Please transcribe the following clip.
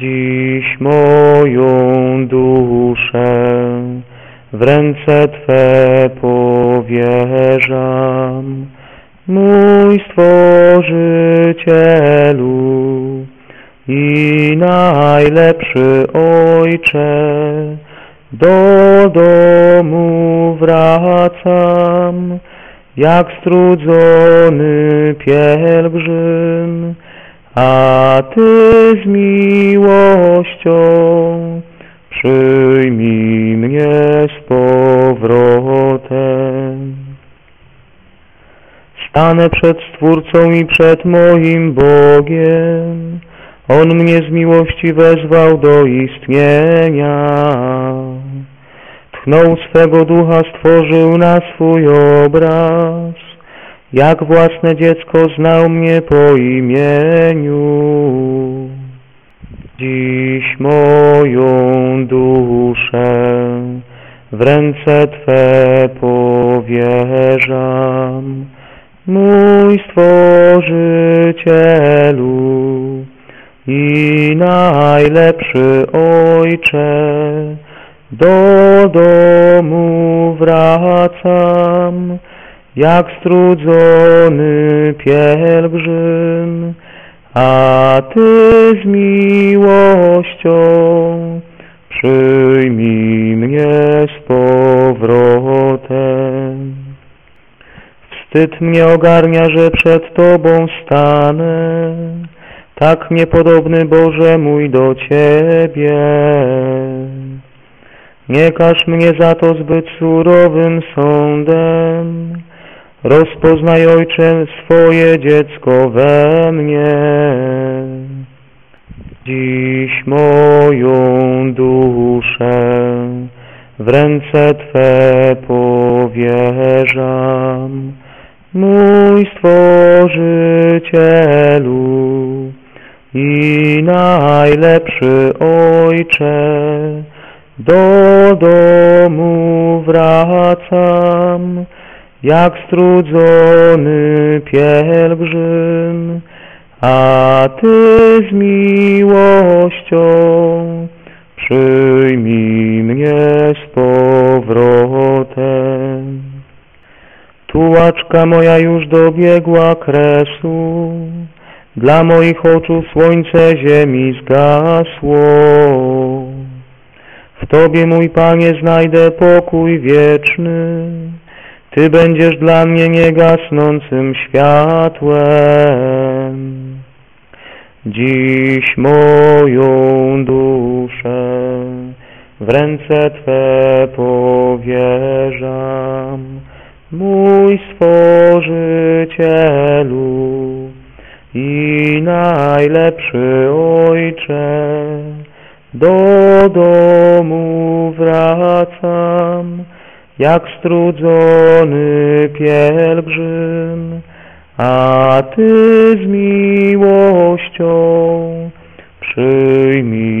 Dziś moją duszę w ręce Twe powierzam. Mój Stworzycielu i najlepszy Ojcze, do domu wracam, jak strudzony pielgrzym, a Ty z miłością przyjmij mnie z powrotem. Stanę przed Stwórcą i przed moim Bogiem, On mnie z miłości wezwał do istnienia. Tchnął swego ducha stworzył na swój obraz, jak własne dziecko znał mnie po imieniu. Dziś moją duszę w ręce Twe powierzam, mój Stworzycielu i najlepszy Ojcze, do domu wracam, jak strudzony pielgrzym, a Ty z miłością przyjmij mnie z powrotem. Wstyd mnie ogarnia, że przed Tobą stanę, tak niepodobny Boże mój do Ciebie. Nie każ mnie za to zbyt surowym sądem, rozpoznaj Ojcze swoje dziecko we mnie. Dziś moją duszę w ręce Twe powierzam, mój Stworzycielu i najlepszy Ojcze, do domu wracam, jak strudzony pielgrzym, a Ty z miłością przyjmij mnie z powrotem. Tułaczka moja już dobiegła kresu, dla moich oczu słońce ziemi zgasło. W Tobie, mój Panie, znajdę pokój wieczny. Ty będziesz dla mnie niegasnącym światłem. Dziś moją duszę w ręce Twe powierzam, mój Stworzycielu i najlepszy Ojcze. Do domu wracam, jak strudzony pielgrzym, a Ty z miłością przyjmij